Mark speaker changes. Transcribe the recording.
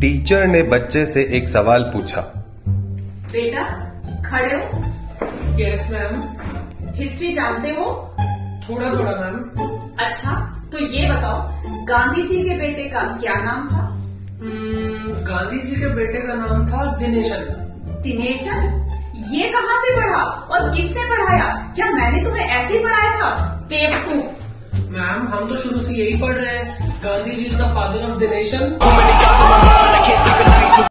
Speaker 1: Teacher ने बच्चे से एक सवाल पूछा।
Speaker 2: बेटा खड़े हो।
Speaker 3: यस मैम
Speaker 2: हिस्ट्री जानते हो?
Speaker 3: थोड़ा थोड़ा मैम
Speaker 2: अच्छा तो ये बताओ गांधी जी के बेटे का क्या नाम था?
Speaker 3: Hmm, गांधी जी के बेटे का नाम था दिनेशन।
Speaker 2: दिनेशन? ये कहाँ से पढ़ा और किसने पढ़ाया? क्या मैंने तुम्हें ऐसे ही पढ़ाया था? बेवकूफ़।
Speaker 3: मैम हम तो शुरू से यही पढ़ रहे हैं। Gandhi ji is the father of the nation
Speaker 4: Too